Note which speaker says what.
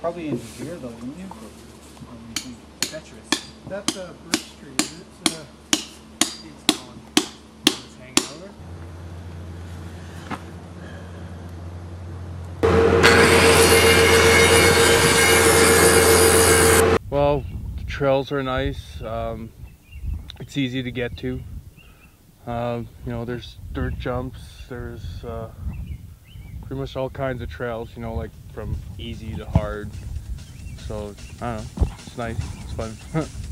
Speaker 1: Probably in here though, wouldn't you? Or what do you think?
Speaker 2: Treacherous.
Speaker 3: That's uh, Birch Street, is it? It's, uh,
Speaker 2: Keeps going. It's hanging over.
Speaker 4: Well, the trails are nice. Um, it's easy to get to. Um, you know, there's dirt jumps. There's uh, pretty much all kinds of trails. You know, like from easy to hard. So I don't know. It's nice. It's fun.